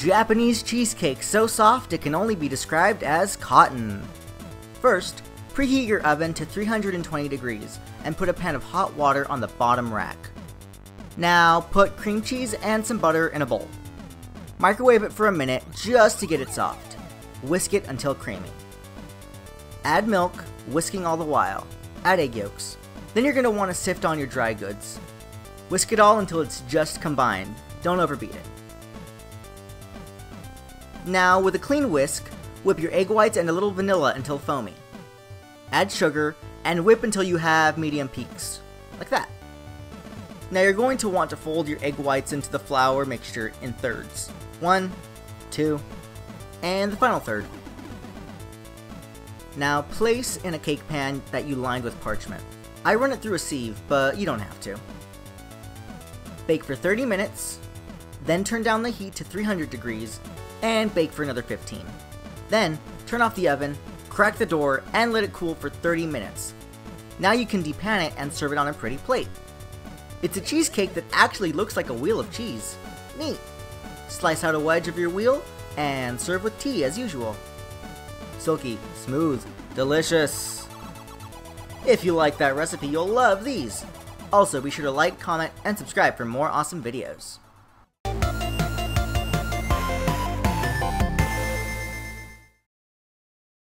Japanese cheesecake so soft it can only be described as cotton. First, preheat your oven to 320 degrees and put a pan of hot water on the bottom rack. Now, put cream cheese and some butter in a bowl. Microwave it for a minute just to get it soft. Whisk it until creamy. Add milk, whisking all the while. Add egg yolks. Then you're going to want to sift on your dry goods. Whisk it all until it's just combined. Don't overbeat it. Now, with a clean whisk, whip your egg whites and a little vanilla until foamy. Add sugar, and whip until you have medium peaks. Like that. Now you're going to want to fold your egg whites into the flour mixture in thirds. One, two, and the final third. Now place in a cake pan that you lined with parchment. I run it through a sieve, but you don't have to. Bake for 30 minutes, then turn down the heat to 300 degrees, and bake for another 15. Then, turn off the oven, crack the door, and let it cool for 30 minutes. Now you can depan it and serve it on a pretty plate. It's a cheesecake that actually looks like a wheel of cheese. Neat! Slice out a wedge of your wheel, and serve with tea as usual. Silky, smooth, delicious. If you like that recipe, you'll love these. Also, be sure to like, comment, and subscribe for more awesome videos.